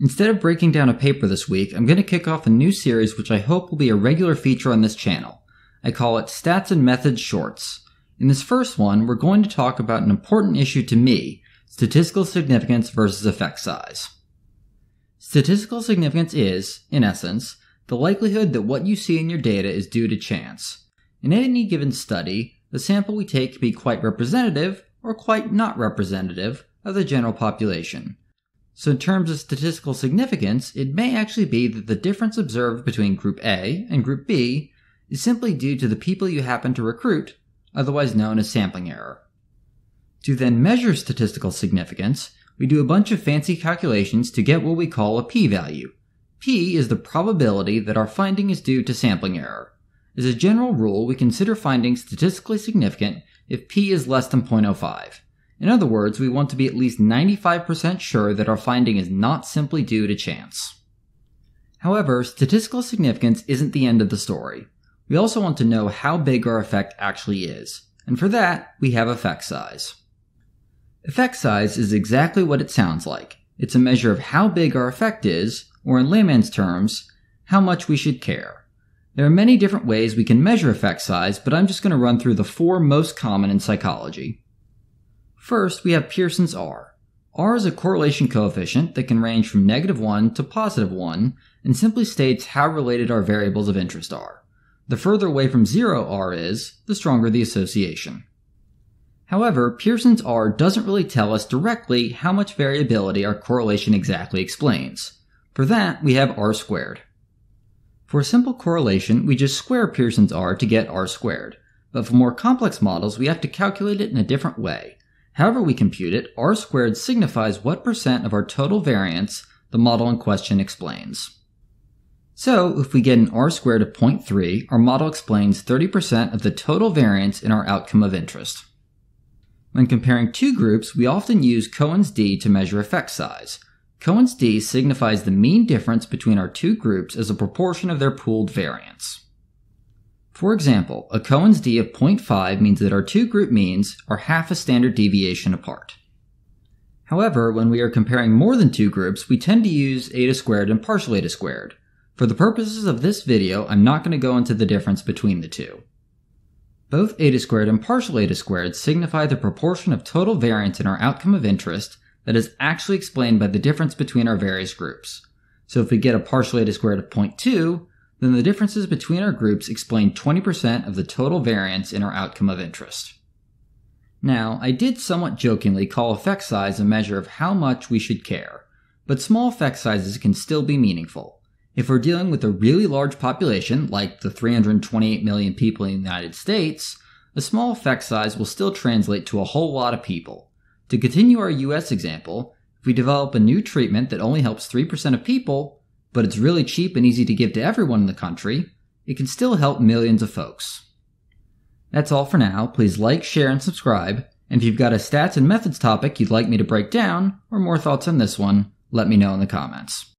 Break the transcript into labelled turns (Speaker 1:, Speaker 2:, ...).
Speaker 1: Instead of breaking down a paper this week, I'm going to kick off a new series which I hope will be a regular feature on this channel. I call it Stats and Methods Shorts. In this first one, we're going to talk about an important issue to me, statistical significance versus effect size. Statistical significance is, in essence, the likelihood that what you see in your data is due to chance. In any given study, the sample we take can be quite representative or quite not representative of the general population. So, in terms of statistical significance, it may actually be that the difference observed between Group A and Group B is simply due to the people you happen to recruit, otherwise known as sampling error. To then measure statistical significance, we do a bunch of fancy calculations to get what we call a p-value. P is the probability that our finding is due to sampling error. As a general rule, we consider findings statistically significant if p is less than 0.05. In other words, we want to be at least 95% sure that our finding is not simply due to chance. However, statistical significance isn't the end of the story. We also want to know how big our effect actually is, and for that, we have effect size. Effect size is exactly what it sounds like. It's a measure of how big our effect is, or in layman's terms, how much we should care. There are many different ways we can measure effect size, but I'm just going to run through the four most common in psychology. First, we have Pearson's R. R is a correlation coefficient that can range from negative 1 to positive 1 and simply states how related our variables of interest are. The further away from 0 R is, the stronger the association. However, Pearson's R doesn't really tell us directly how much variability our correlation exactly explains. For that, we have R squared. For a simple correlation, we just square Pearson's R to get R squared. But for more complex models, we have to calculate it in a different way. However we compute it, r squared signifies what percent of our total variance the model in question explains. So, if we get an r squared of 0.3, our model explains 30% of the total variance in our outcome of interest. When comparing two groups, we often use Cohen's d to measure effect size. Cohen's d signifies the mean difference between our two groups as a proportion of their pooled variance. For example, a Cohen's d of 0.5 means that our two group means are half a standard deviation apart. However, when we are comparing more than two groups, we tend to use eta squared and partial eta squared. For the purposes of this video, I'm not going to go into the difference between the two. Both eta squared and partial eta squared signify the proportion of total variance in our outcome of interest that is actually explained by the difference between our various groups. So if we get a partial eta squared of 0.2, then the differences between our groups explain 20% of the total variance in our outcome of interest. Now, I did somewhat jokingly call effect size a measure of how much we should care, but small effect sizes can still be meaningful. If we're dealing with a really large population, like the 328 million people in the United States, a small effect size will still translate to a whole lot of people. To continue our US example, if we develop a new treatment that only helps 3% of people, but it's really cheap and easy to give to everyone in the country, it can still help millions of folks. That's all for now. Please like, share, and subscribe. And if you've got a stats and methods topic you'd like me to break down, or more thoughts on this one, let me know in the comments.